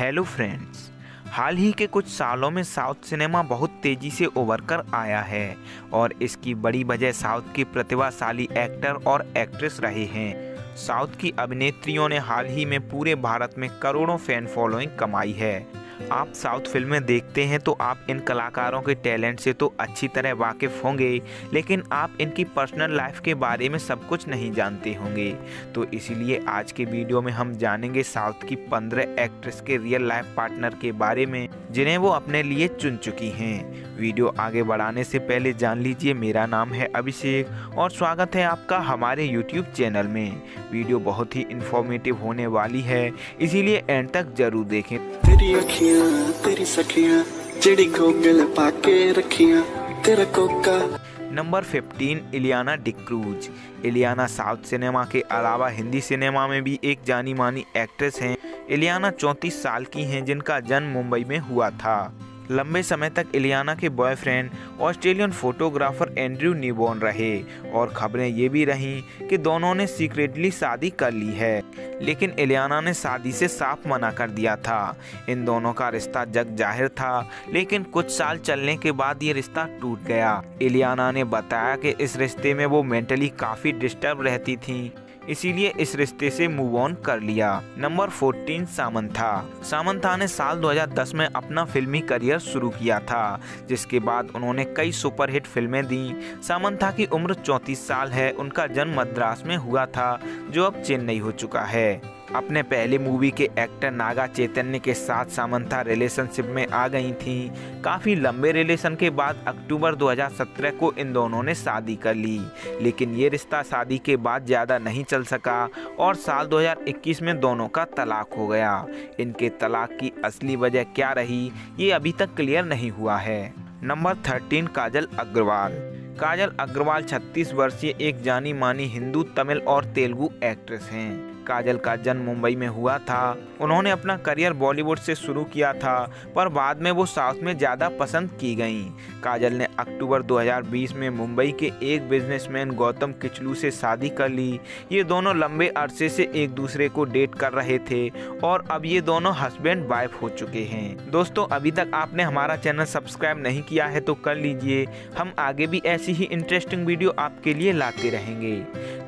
Hello friends हाल ही के कुछ सालों में साउथ सिनेमा बहुत तेज़ी से उभर कर आया है और इसकी बड़ी वजह साउथ की प्रतिभाशाली एक्टर और एक्ट्रेस रहे हैं। साउथ की अभिनेत्रियों ने हाल ही में पूरे भारत में करोड़ों फ़ैन फॉलोइंग कमाई है। आप साउथ फ़िल्में देखते हैं तो आप इन कलाकारों के टैलेंट से तो अच्छी तरह वाकिफ़ होंगे, लेकिन आप इनकी पर्सनल लाइफ के बारे में सब कुछ नहीं जानते होंगे। तो इसीलिए आज के वीडियो में हम जानेंगे साउथ की पंद्रह एक्ट्रेस के रियल लाइफ पार्टनर के बारे में। जिन्हें वो अपने लिए चुन चुकी हैं। वीडियो आगे बढ़ाने से पहले जान लीजिए, मेरा नाम है अभिषेक और स्वागत है आपका हमारे यूट्यूब चैनल में। वीडियो बहुत ही इन्फॉर्मेटिव होने वाली है, इसीलिए एंड तक ज़रूर देखें। तेरी अखियाँ तेरी सखियाँ, जेड़ी गोगल पाके रखियाँ, तेरा Coca number 15 Ileana D'Cruz Ileana south cinema के अलावा हिंदी सिनेमा में भी एक जानी मानी एक्ट्रेस हैं। इलियाना 34 साल की हैं, जिनका जन्म मुंबई में हुआ था। लंबे समय तक इलियाना के boyfriend, Australian photographer Andrew Kneebone रहे और खबरें ये भी रहीं कि दोनों ने सीक्रेटली शादी कर ली है, लेकिन इलियाना ने शादी से साफ़ मना कर दिया था। इन दोनों का रिश्ता जग ज़ाहिर था, लेकिन कुछ साल चलने के बाद ये रिश्ता टूट गया। इलियाना ने बताया कि इस रिश्ते में वो मेंटली काफ़ी डिस्टर्ब रहती थी। इसीलिए इस रिश्ते से मूव ऑन कर लिया। Number 14 Samantha. सामंथा ने साल 2010 में अपना फिल्मी करियर शुरू किया था, जिसके बाद उन्होंने कई सुपरहिट फ़िल्में दी। सामंथा की उम्र 34 साल है, उनका जन्म मद्रास में हुआ था, जो अब चेन्नई हो चुका है। अपने पहले मूवी के एक्टर नागा चैतन्य के साथ सामंथा रिलेशनशिप में आ गई थी। काफ़ी लंबे रिलेशन के बाद अक्टूबर 2017 को इन दोनों ने शादी कर ली। लेकिन ये रिश्ता शादी के बाद ज़्यादा नहीं चल सका और साल 2021 में दोनों का तलाक हो गया। इनके तलाक की असली वजह क्या रही, ये अभी तक क्लियर नहीं हुआ है। Number thirteen, Kajal Aggarwal. काजल अग्रवाल 36 वर्षीय, एक जानी मानी हिंदू, तमिल और तेलुगु एक्ट्रेस हैं। काजल का जन्म मुंबई में हुआ था। उन्होंने अपना करियर बॉलीवुड से शुरू किया था, पर बाद में वो साउथ में ज़्यादा पसंद की गईं। काजल ने अक्टूबर 2020 में मुंबई के एक बिजनेसमैन गौतम किचलू से शादी कर ली। ये दोनों लंबे अरसे से एक दूसरे को डेट कर रहे थे, और अब ये दोनों हस्बैंड वाइफ हो चुके हैं। दोस्तों, अभी तक आपने हमारा चैनल सब्सक्राइब नहीं किया है तो कर लीजिए। हम आगे भी ऐसी ही इंटरेस्टिंग वीडियो आपके लिए लाते रहेंगे।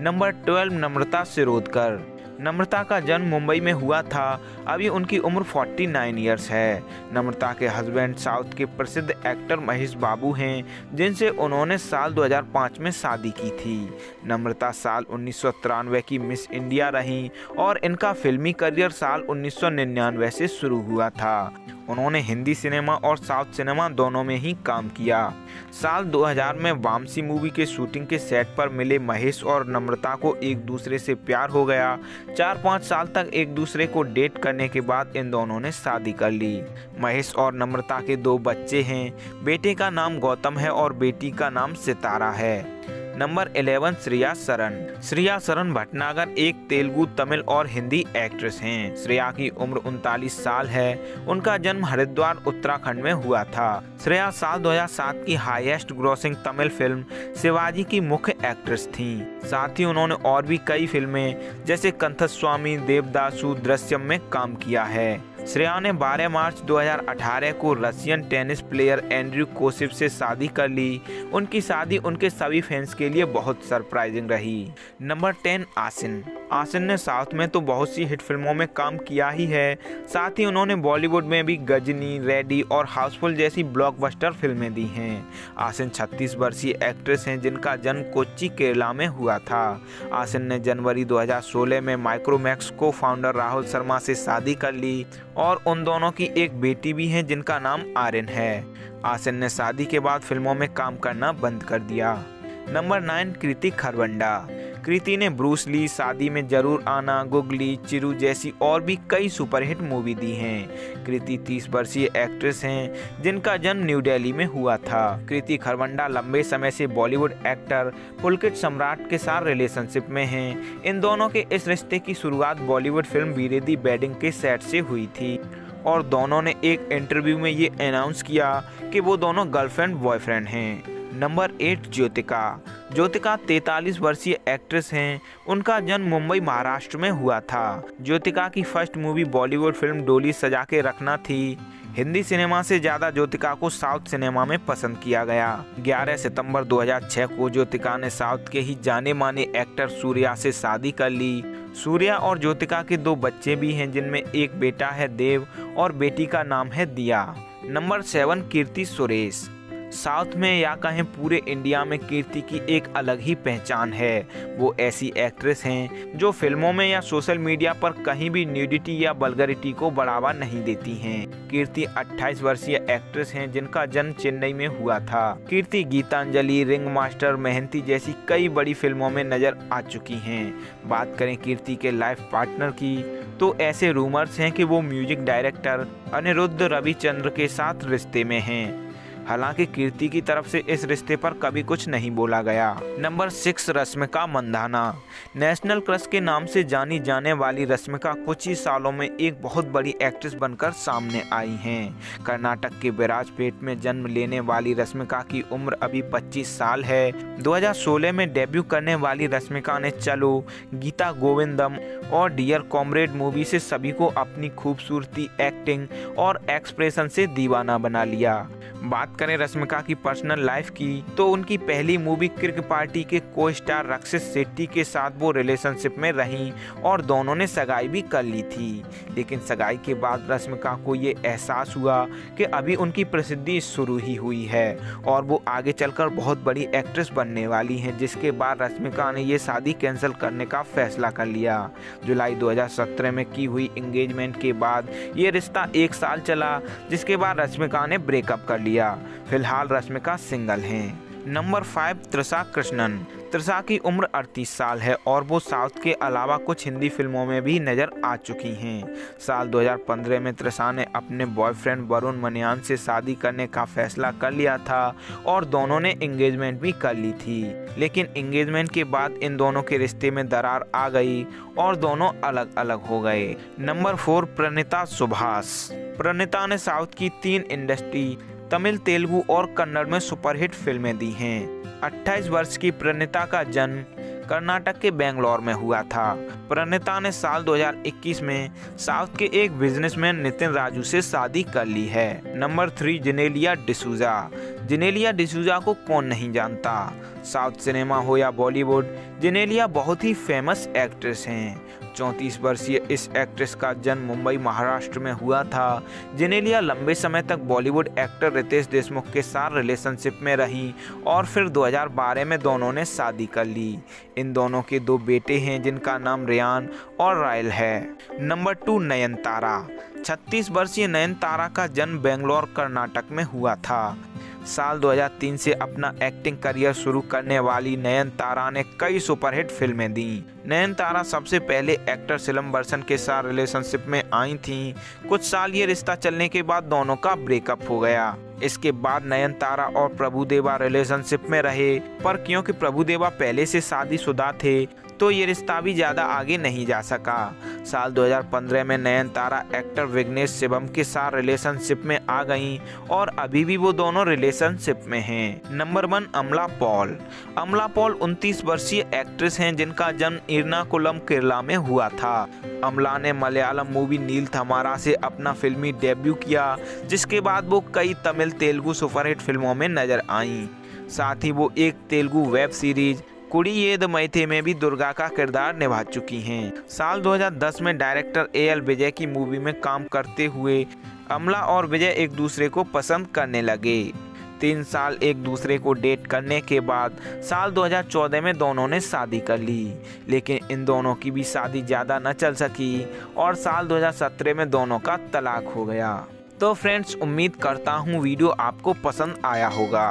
नंबर ट्वेल्व, नम्रता सिरोदकर नम्रता का जन्म मुंबई में हुआ था। अभी उनकी उम्र 49 इयर्स है। नम्रता के हस्बैंड साउथ के प्रसिद्ध एक्टर महेश बाबू हैं, जिनसे उन्होंने साल 2005 में शादी की थी। नम्रता साल उन्नीस सौ तिरानवे की मिस इंडिया रहीं और इनका फिल्मी करियर साल उन्नीस सौ निन्यानवे से शुरू हुआ था। उन्होंने हिंदी सिनेमा और साउथ सिनेमा दोनों में ही काम किया। साल 2000 में वामसी मूवी के शूटिंग के सेट पर मिले महेश और नम्रता को एक दूसरे से प्यार हो गया। चार पाँच साल तक एक दूसरे को डेट करने के बाद इन दोनों ने शादी कर ली। महेश और नम्रता के दो बच्चे हैं। बेटे का नाम गौतम है और बेटी का नाम सितारा है। नंबर 11 श्रेया सरन श्रेया सरन भटनागर एक तेलुगु, तमिल और हिंदी एक्ट्रेस हैं। श्रेया की उम्र उनतालीस साल है। उनका जन्म हरिद्वार, उत्तराखंड में हुआ था। श्रेया साल 2007 की highest grossing Tamil film Sivaji की मुख्य एक्ट्रेस थी। साथ ही उन्होंने और भी कई फ़िल्में, जैसे कंथस्वामी देवदासु दृश्यम में काम किया है। श्रेया ने 12 मार्च 2018 को Russian tennis player Andrew Koscheev से शादी कर ली। उनकी शादी उनके सभी फैंस के लिए बहुत सरप्राइजिंग रही। नंबर टेन आसिन। आसिन ने साउथ में तो बहुत सी हिट फ़िल्मों में काम किया ही है। साथ ही उन्होंने बॉलीवुड में भी गजनी रेडी और हाउसफुल जैसी ब्लॉकबस्टर फ़िल्में दी हैं। आसिन 36 वर्षीय एक्ट्रेस हैं जिनका जन्म कोच्चि, केरला में हुआ था। आसिन ने जनवरी 2016 में माइक्रोमैक्स को फाउंडर राहुल शर्मा से शादी कर ली और उन दोनों की एक बेटी भी है जिनका नाम आर्यन है। आसिन ने शादी के बाद फ़िल्मों में काम करना बंद कर दिया। नंबर नाइन, कृति खरवंडा। कृति ने ब्रूस ली, शादी में ज़रूर आना, गुगली, चिरू जैसी और भी कई सुपरहिट मूवी दी हैं। कृति 30 वर्षीय एक्ट्रेस हैं, जिनका जन्म न्यू दिल्ली में हुआ था। कृति खरवंडा लंबे समय से बॉलीवुड एक्टर, पुलकित सम्राट के साथ रिलेशनशिप में हैं। इन दोनों के इस रिश्ते की शुरुआत बॉलीवुड फ़िल्म बीरेदी बेडिंग के सेट से हुई थी। और दोनों ने एक इंटरव्यू में ये अनाउंस किया कि वो दोनों गर्लफ्रेंड बॉयफ्रेंड हैं। Number eight Jyothika. ज्योतिका 43 वर्षीय एक्ट्रेस हैं। उनका जन्म मुंबई, महाराष्ट्र में हुआ था। ज्योतिका की फ़र्स्ट मूवी बॉलीवुड फ़िल्म डोली सजा के रखना थी। हिंदी सिनेमा से ज़्यादा ज्योतिका को साउथ सिनेमा में पसंद किया गया। 11 सितंबर 2006 को ज्योतिका ने साउथ के ही जाने माने एक्टर सूर्या से शादी कर ली। सूर्या और ज्योतिका के दो बच्चे भी हैं, जिनमें एक बेटा है देव और बेटी का नाम है Diya. Number seven, Keerthy Suresh. South में या कहें पूरे इंडिया में कीर्ति की एक अलग ही पहचान है। वो ऐसी एक्ट्रेस हैं जो फ़िल्मों में या सोशल मीडिया पर कहीं भी न्यूडिटी या बल्गरिटी को बढ़ावा नहीं देती हैं। कीर्ति 28 वर्षीय एक्ट्रेस हैं जिनका जन्म चेन्नई में हुआ था। कीर्ति गीतांजलि रिंग मास्टर मेहनती जैसी कई बड़ी फ़िल्मों में नज़र आ चुकी हैं। बात करें कीर्ति के लाइफ पार्टनर की तो ऐसे रूमर्स हैं कि वो म्यूज़िक डायरेक्टर अनिरुद्ध रविचंद्र के साथ रिश्ते में हैं। हालाँकि कीर्ति की तरफ़ से इस रिश्ते पर कभी कुछ नहीं बोला गया। Number six, Rashmika Mandanna national crush के नाम से जानी जाने वाली रश्मिका कुछ ही सालों में एक बहुत बड़ी एक्ट्रेस बनकर सामने आई हैं। कर्नाटक के बिराजपेट में जन्म लेने वाली रश्मिका की उम्र अभी 25 साल है। 2016 में डेब्यू करने वाली रश्मिका ने चलो, गीता गोविंदम और डियर कॉमरेड मूवी से सभी को अपनी खूबसूरती, एक्टिंग और एक्सप्रेशन से दीवाना बना लिया। बात करें रश्मिका की पर्सनल लाइफ की तो उनकी पहली मूवी क्रिक पार्टी के को स्टार रक्षित शेट्टी के साथ वो रिलेशनशिप में रहीं और दोनों ने सगाई भी कर ली थी। लेकिन सगाई के बाद रश्मिका को ये एहसास हुआ कि अभी उनकी प्रसिद्धि शुरू ही हुई है और वो आगे चलकर बहुत बड़ी एक्ट्रेस बनने वाली हैं, जिसके बाद रश्मिका ने ये शादी कैंसिल करने का फैसला कर लिया। जुलाई 2017 में की हुई इंगेजमेंट के बाद ये रिश्ता एक साल चला, जिसके बाद रश्मिका ने ब्रेकअप कर लिया फ़िलहाल रश्मिका सिंगल हैं। Number five Trisha Krishnan. Trisha की उम्र 38 साल है और वो साउथ के अलावा कुछ हिंदी फ़िल्मों में भी नज़र आ चुकी हैं। साल 2015 में त्रिषा ने अपने बॉयफ्रेंड वरुण मनियान से शादी करने का फैसला कर लिया था और दोनों ने इंगेजमेंट भी कर ली थी। लेकिन एंगेजमेंट के बाद इन दोनों के रिश्ते में दरार आ गई और दोनों अलग अलग हो गए। Number four Pranitha Subhash. Pranita ने साउथ की तीन इंडस्ट्री तमिल, तेलुगु और कन्नड़ में सुपरहिट फ़िल्में दी हैं। 28 वर्ष की प्रणिता का जन्म कर्नाटक के बेंगलोर में हुआ था। प्रणिता ने साल 2021 में साउथ के एक बिजनेसमैन नितिन राजू से शादी कर ली है। Number three, Genelia D'Souza. Genelia D'Souza को कौन नहीं जानता? साउथ सिनेमा हो या बॉलीवुड, जिनेलिया बहुत ही फ़ेमस एक्ट्रेस हैं। चौंतीस वर्षीय इस एक्ट्रेस का जन्म मुंबई, महाराष्ट्र में हुआ था जिनेलिया लंबे समय तक बॉलीवुड एक्टर रितेश देशमुख के साथ रिलेशनशिप में रही और फिर 2012 में दोनों ने शादी कर ली। इन दोनों के दो बेटे हैं, जिनका नाम रियान और रायल है। Number two, Nayantara. 36 वर्षीय नयनतारा का जन्म बेंगलोर, कर्नाटक में हुआ था। साल 2003 से अपना एक्टिंग करियर शुरू करने वाली नयन तारा ने कई सुपरहिट फ़िल्में दी। नयन तारा सबसे पहले एक्टर सिलम बर्सन के साथ रिलेशनशिप में आई थी। कुछ साल ये रिश्ता चलने के बाद दोनों का ब्रेकअप हो गया। इसके बाद नयन तारा और प्रभुदेवा रिलेशनशिप में रहे। पर क्योंकि प्रभुदेवा पहले से शादीशुदा थे तो ये रिश्ता भी ज़्यादा आगे नहीं जा सका। साल 2015 में नयन तारा एक्टर विघ्नेश शिवम के साथ रिलेशनशिप में आ गईं और अभी भी वो दोनों रिलेशनशिप में हैं। Number one Amala Paul. अमला पॉल 29 वर्षीय एक्ट्रेस हैं जिनका जन्म इर्नाकुलम केरला में हुआ था। अमला ने मलयालम मूवी नील थमारा से अपना फिल्मी डेब्यू किया, जिसके बाद वो कई तमिल तेलुगु सुपरहिट फ़िल्मों में नज़र आईं। साथ ही वो एक तेलुगु वेब सीरीज़ कुड़ी येद मैथे में भी दुर्गा का किरदार निभा चुकी हैं। साल 2010 में डायरेक्टर ए एल विजय की मूवी में काम करते हुए अमला और विजय एक दूसरे को पसंद करने लगे। तीन साल एक दूसरे को डेट करने के बाद साल 2014 में दोनों ने शादी कर ली, लेकिन इन दोनों की भी शादी ज़्यादा न चल सकी और साल 2017 में दोनों का तलाक हो गया। तो फ्रेंड्स उम्मीद करता हूँ वीडियो आपको पसंद आया होगा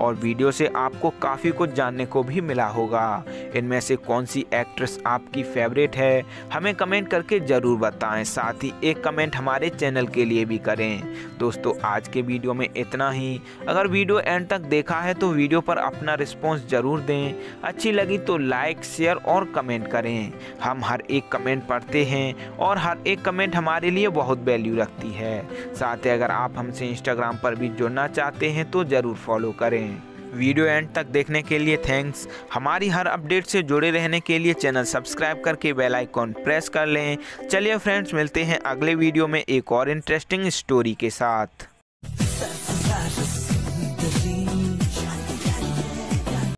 और वीडियो से आपको काफ़ी कुछ जानने को भी मिला होगा। इनमें से कौन सी एक्ट्रेस आपकी फेवरेट है, हमें कमेंट करके ज़रूर बताएँ। साथ ही एक कमेंट हमारे चैनल के लिए भी करें। दोस्तों, आज के वीडियो में इतना ही। अगर वीडियो एंड तक देखा है तो वीडियो पर अपना रिस्पॉन्स ज़रूर दें। अच्छी लगी तो लाइक शेयर और कमेंट करें। हम हर एक कमेंट पढ़ते हैं और हर एक कमेंट हमारे लिए बहुत वैल्यू रखती है। साथ ही। अगर आप हमसे इंस्टाग्राम पर भी जुड़ना चाहते हैं तो ज़रूर फॉलो करें। वीडियो एंड तक देखने के लिए थैंक्स हमारी हर अपडेट से जुड़े रहने के लिए चैनल सब्सक्राइब करके बेल आइकॉन प्रेस कर लें। चलिए फ्रेंड्स मिलते हैं अगले वीडियो में एक और इंटरेस्टिंग स्टोरी के साथ।